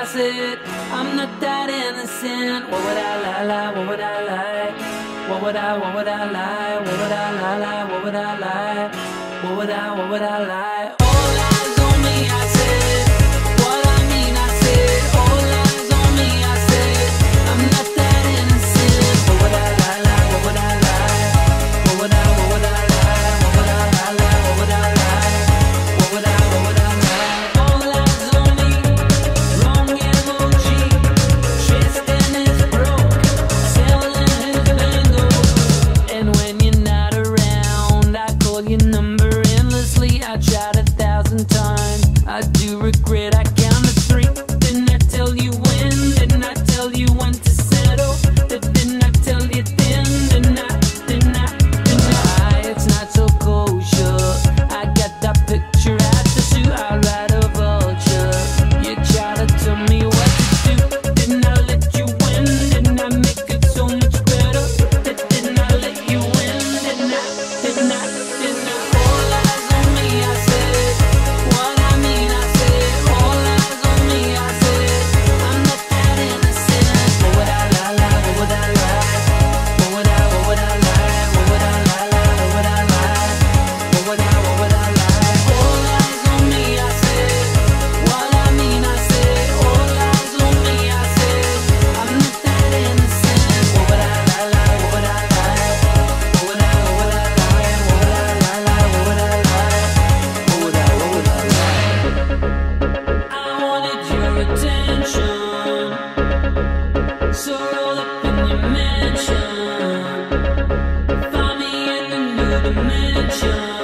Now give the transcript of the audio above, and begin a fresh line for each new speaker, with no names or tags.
I said I'm not that innocent. What would I lie, lie? What would I lie? What would I, what would I lie? What would I lie, lie? What would I lie? What would I, what would I lie? Oh. Dimension.